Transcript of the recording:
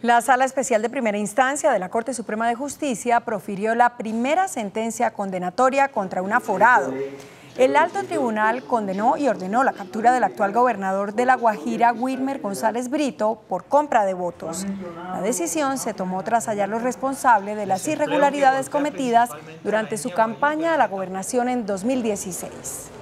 La Sala Especial de Primera Instancia de la Corte Suprema de Justicia profirió la primera sentencia condenatoria contra un aforado. El alto tribunal condenó y ordenó la captura del actual gobernador de La Guajira, Wilmer González Brito, por compra de votos. La decisión se tomó tras hallarlo responsables de las irregularidades cometidas durante su campaña a la gobernación en 2016.